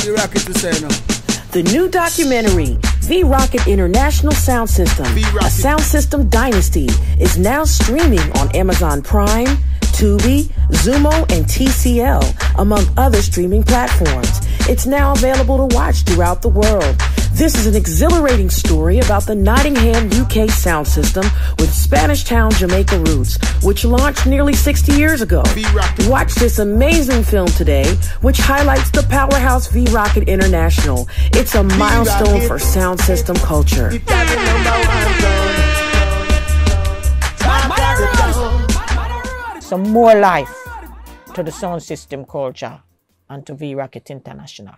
The Rocket to say now. The new documentary, V Rocket International Sound System, a sound system dynasty, is now streaming on Amazon Prime, Tubi, Xumo, and TCL, among other streaming platforms. It's now available to watch throughout the world. This is an exhilarating story about the Nottingham, UK sound system with Spanish Town, Jamaica roots, which launched nearly 60 years ago. Watch this amazing film today, which highlights the powerhouse V Rocket International. It's a milestone for sound system culture. Some more life to the sound system culture and to V Rocket International.